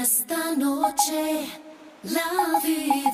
esta noche la vida.